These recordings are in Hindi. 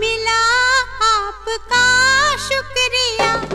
मिला आपका शुक्रिया।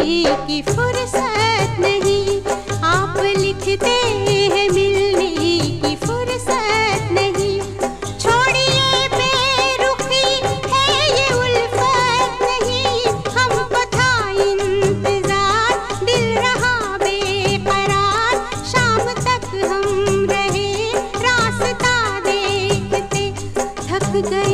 किसी की फुर्सत नहीं। आप लिखते हैं मिलने की फुर्सत नहीं। छोड़िए बेरुखी है ये उल्फत नहीं। हमको था इंतज़ार, दिल रहा बेकरार। शाम तक हम रहे, रास्ता देखते। थक गए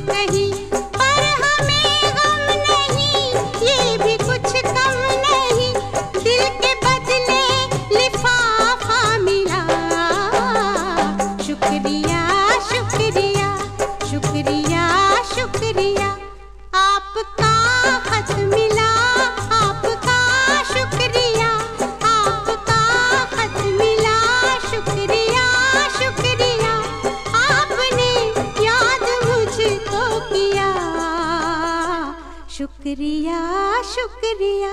कहीं शुक्रिया शुक्रिया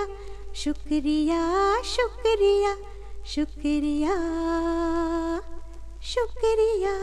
शुक्रिया शुक्रिया शुक्रिया शुक्रिया।